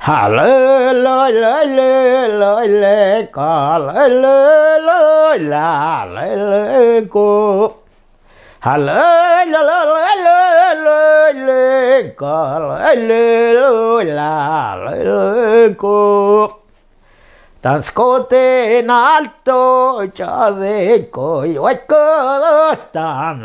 Hallö, loi, loi, loi, loi, loi, alto, chaveco, joikko, tan,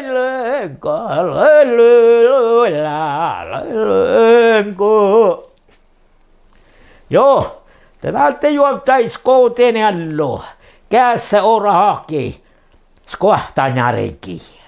Joo, te täältä löylen, Joo, ja luo. Käässä kouteen jallu. Skohtaan orahaki, skohtanjareki.